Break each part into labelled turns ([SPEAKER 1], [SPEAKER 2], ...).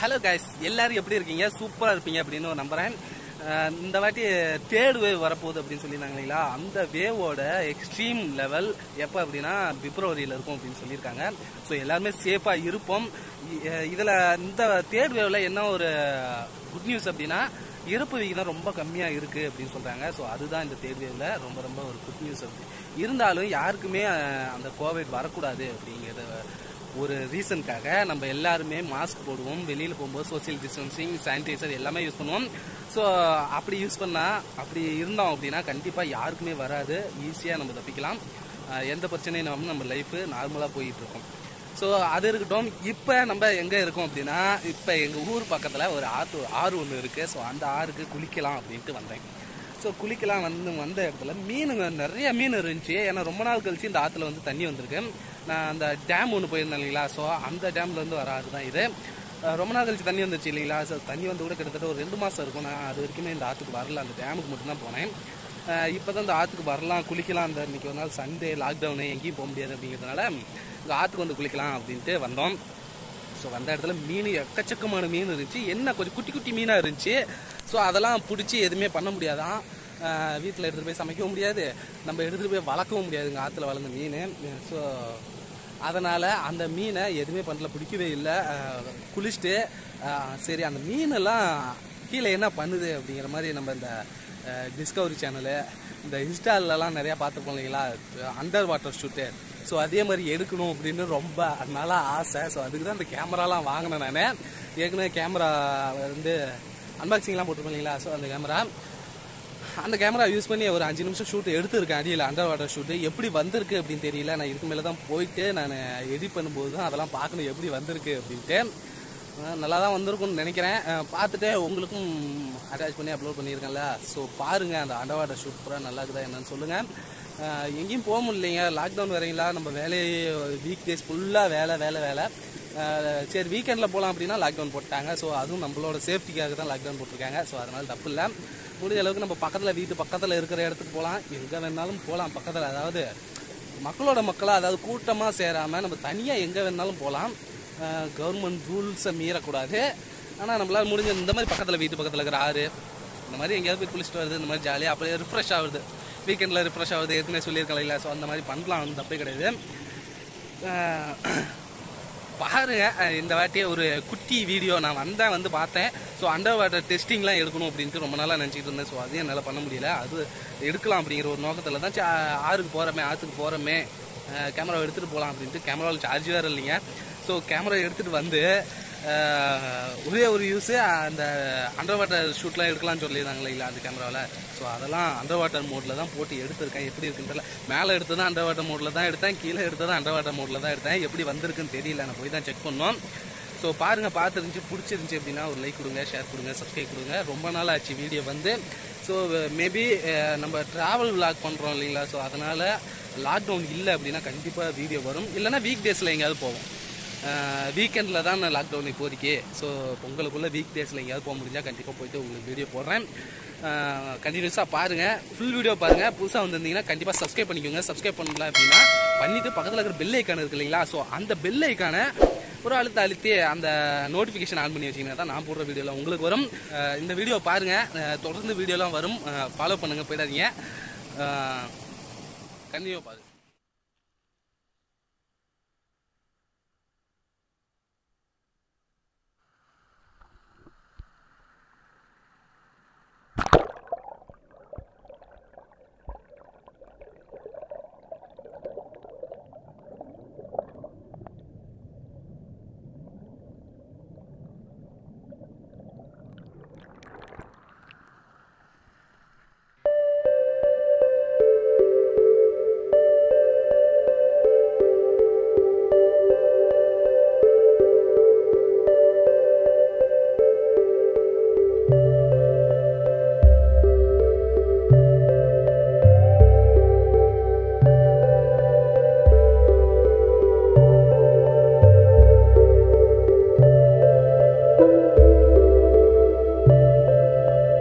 [SPEAKER 1] Hello guys எல்லாரும் எப்படி இருக்கீங்க? சூப்பராக இருப்பீங்க அப்படின்னு நம்புகிறேன் இந்த வாட்டி தேர்ட் வேவ் வரப்போகுது அப்படின்னு சொல்லியிருந்தாங்க இல்லைங்களா? அந்த வேவோட எக்ஸ்ட்ரீம் லெவல் எப்போ அப்படின்னா பிப்ரவரியில் இருக்கும் அப்படின்னு சொல்லியிருக்காங்க. ஸோ எல்லாருமே சேஃபாக இருப்போம். இதில் இந்த தேர்ட் வேவில் என்ன ஒரு குட் நியூஸ் அப்படின்னா இறப்பு விகிதம் ரொம்ப கம்மியாக இருக்கு அப்படின்னு சொல்கிறாங்க ஸோ அதுதான் இந்த தேர்ட் ரொம்ப ரொம்ப ஒரு குட் நியூஸ் அப்படி. இருந்தாலும் யாருக்குமே அந்த கோவிட் வரக்கூடாது அப்படிங்கிறத ஒரு ரீசனுக்காக நம்ம எல்லாருமே மாஸ்க் போடுவோம். வெளியில் போகும்போது சோசியல் டிஸ்டன்சிங் சானிடைசர் எல்லாமே யூஸ் பண்ணுவோம். ஸோ அப்படி யூஸ் பண்ணால் அப்படி இருந்தோம் அப்படின்னா கண்டிப்பாக யாருக்குமே வராது. ஈஸியாக நம்ம தப்பிக்கலாம். எந்த பிரச்சனையும் இல்லாமல் நம்ம லைஃப் நார்மலாக போயிட்டு இருக்கோம். ஸோ அது இருக்கட்டும். இப்போ நம்ம எங்கே இருக்கோம் அப்படின்னா இப்போ எங்கள் ஊர் பக்கத்தில் ஒரு ஆற்று ஆறு ஒன்று இருக்குது ஸோ அந்த ஆறுக்கு குளிக்கலாம் அப்படின்ட்டு வந்தேன். ஸோ குளிக்கலாம் வந்து வந்த இடத்துல மீனுங்க நிறைய மீன் இருந்துச்சு. ஏன்னா ரொம்ப நாள் கழிச்சு இந்த ஆற்றுல வந்து தண்ணி வந்திருக்கு. நான் அந்த டேம் ஒன்று போயிருந்தேன் இல்லைங்களா? ஸோ அந்த டேம்லேருந்து வர ஆறு தான் இது ரொம்ப நாள் கழிச்சு தண்ணி வந்துச்சு இல்லைங்களா? ஸோ தண்ணி வந்து கூட கிட்டத்தட்ட ஒரு ரெண்டு மாதம் இருக்கும். நான் அது வரைக்குமே இந்த ஆற்றுக்கு வரல. அந்த டேமுக்கு மட்டும்தான் போனேன். இப்போ தான் இந்த ஆற்றுக்கு வரலாம் குளிக்கலாம். அந்த இன்றைக்கி ஒரு நாள் சண்டே லாக்டவுனு எங்கேயும் போக முடியாது அப்படிங்கிறதுனால இந்த ஆற்றுக்கு வந்து குளிக்கலாம் அப்படின்ட்டு வந்தோம். ஸோ வந்த இடத்துல மீன் எக்கச்சக்கமான மீன் இருந்துச்சு. என்ன கொஞ்சம் குட்டி குட்டி மீனாக இருந்துச்சு. ஸோ அதெல்லாம் பிடிச்சி எதுவுமே பண்ண முடியாதான். வீட்டில் எடுத்துகிட்டு போய் சமைக்கவும் முடியாது. நம்ம எடுத்துகிட்டு போய் வளர்க்கவும் முடியாதுங்க ஆற்றுல வளர்ந்த மீன். ஸோ அதனால் அந்த மீனை எதுவுமே பண்ணல பிடிக்கவே இல்லை. குளிச்சுட்டு சரி அந்த மீனெல்லாம் கீழே என்ன பண்ணுது அப்படிங்கிற மாதிரி நம்ம இந்த டிஸ்கவரி சேனலு இந்த இன்ஸ்டாலெலாம் நிறையா பார்த்துருப்போம் இல்லைங்களா? அண்டர் வாட்டர் ஷூட்டு ஸோ அதே மாதிரி எடுக்கணும் அப்படின்னு ரொம்ப அதனால ஆசை. ஸோ அதுக்கு தான் இந்த கேமராலாம் வாங்கினேன் நான். ஏற்கனவே கேமரா வந்து அன்பாக்சிங்லாம் போட்டுருப்போம் இல்லைங்களா? ஸோ அந்த கேமரா. அந்த கேமரா யூஸ் பண்ணி ஒரு அஞ்சு நிமிஷம் ஷூட் எடுத்திருக்கேன். அடியில் அண்டர் வாட்டர் ஷூட் எப்படி வந்திருக்கு அப்படின்னு தெரியல. நான் இதுக்கு மேலே தான் போயிட்டு நான் எடிட் பண்ணும்போது தான் அதெல்லாம் பார்க்கணும். எப்படி வந்திருக்கு அப்படின்ட்டு. நல்லா தான் வந்திருக்கும்னு நினைக்கிறேன். பார்த்துட்டு உங்களுக்கும் அட்டாச் பண்ணி அப்லோட் பண்ணியிருக்கேன்ல. ஸோ பாருங்கள் அந்த அண்டர் வாட்டர் ஷூட் பூரா நல்லா இருக்குதா என்னன்னு சொல்லுங்கள் எங்கேயும் போக முடியலைங்க. லாக்டவுன் வரைங்களா நம்ம வேலையை வீக் டேஸ் ஃபுல்லாக வேலை வேலை வேலை. சரி வீக்கெண்டில் போகலாம் அப்படின்னா லாக்டவுன் போட்டாங்க ஸோ அதுவும் நம்மளோட சேஃப்டிக்காக தான் லாக்டவுன் போட்டிருக்காங்க. ஸோ அதனால தப்பு இல்லை. முடிஞ்ச அளவுக்கு நம்ம பக்கத்தில் வீட்டு பக்கத்தில் இருக்கிற இடத்துக்கு போகலாம் எங்கே வேணாலும் போகலாம் பக்கத்தில் அதாவது மக்களோட மக்களாக அதாவது கூட்டமாக சேராமல் நம்ம தனியாக எங்கே வேணாலும் போகலாம் கவர்மெண்ட் ரூல்ஸை மீறக்கூடாது. ஆனால் நம்மளால் முடிஞ்ச இந்த மாதிரி பக்கத்தில் வீட்டு பக்கத்தில் இருக்கிற ஆறு இந்த மாதிரி எங்கேயாவது போய் குளிச்சுட்டு வருது இந்த மாதிரி ஜாலியாக அப்படியே ரிஃப்ரெஷ் ஆகுது. வீக்கெண்டில் ரிஃப்ரெஷ் ஆகுது. ஏற்கனவே சொல்லியிருக்கலாம் இல்லை ஸோ அந்த மாதிரி பண்ணலாம். வந்து தப்பே கிடையாது. பாருங்க இந்த வாட்டி ஒரு குட்டி வீடியோ நான் வந்தேன் வந்து பார்த்தேன். ஸோ அண்டர் வாட்டர் டெஸ்டிங்லாம் எடுக்கணும் அப்படின்ட்டு ரொம்ப நாளாக நினச்சிட்டு இருந்தேன். ஸோ அதையும் என்னால் பண்ண முடியல. அது எடுக்கலாம் அப்படிங்கிற ஒரு நோக்கத்தில் தான் ஆறுக்கு போகிறோமே ஆற்றுக்கு போகிறோமே கேமரா எடுத்துகிட்டு போகலாம் அப்படின்ட்டு கேமராவில் சார்ஜ் வேறு இல்லைங்க. ஸோ கேமரா எடுத்துகிட்டு வந்து ஒரே ஒரு யூஸு அந்த அண்டர் வாட்டர் ஷூட்லாம் எடுக்கலாம்னு சொல்லியிருந்தாங்க இல்லைங்களா அந்த கேமராவில் ஸோ அதெல்லாம் அண்டர் வாட்டர் மோடில் தான் போட்டு எடுத்திருக்கேன். எப்படி இருக்குன்னு தெரியல. மேலே எடுத்ததும் அண்டர் வாட்டர் மோடில் தான் எடுத்தேன். கீழே எடுத்ததும் அண்டர் வாட்டர் மோடில் தான் எடுத்தேன். எப்படி வந்திருக்குன்னு தெரியல. நான் போய் தான் செக் பண்ணோம். ஸோ பாருங்கள் பார்த்துருந்துச்சு பிடிச்சிருந்துச்சி அப்படின்னா ஒரு லைக் கொடுங்க ஷேர் கொடுங்க சப்ஸ்கிரைப் கொடுங்க. ரொம்ப நாள் ஆச்சு வீடியோ வந்து. ஸோ மேபி நம்ம ட்ராவல் விளாக் பண்ணுறோம் இல்லைங்களா? ஸோ அதனால் லாக்டவுன் இல்லை அப்படின்னா கண்டிப்பாக வீடியோ வரும். இல்லைன்னா வீக் டேஸில் எங்கேயாவது போவோம். வீக்கெண்டில் தான் நான் லாக்டவுன் இப்போதைக்கு. ஸோ பொங்கலுக்குள்ளே வீக் டேஸில் எங்கேயாவது போக முடிஞ்சால் கண்டிப்பாக போயிட்டு உங்களுக்கு வீடியோ போடுறேன். கண்டினியூஸாக பாருங்கள் ஃபுல் வீடியோ பாருங்கள் புதுசாக வந்திருந்தீங்கன்னா கண்டிப்பாக சப்ஸ்கிரைப் பண்ணிக்கோங்க. சப்ஸ்கிரைப் பண்ணல அப்படின்னா பண்ணிவிட்டு பக்கத்தில் இருக்கிற பெல் ஐக்கான் இருக்கு இல்லைங்களா? ஸோ அந்த பெல் ஐக்கானை ஒரு அழுத்த அழுத்தி அந்த நோட்டிஃபிகேஷன் ஆன் பண்ணி வச்சிங்கன்னா தான் நான் போடுற வீடியோவில் உங்களுக்கு வரும். இந்த வீடியோ பாருங்கள் தொடர்ந்து வீடியோலாம் வரும். ஃபாலோ பண்ணுங்கள் போயிடாதீங்க. கண்டிப்பாக பாருங்கள்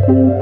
[SPEAKER 1] you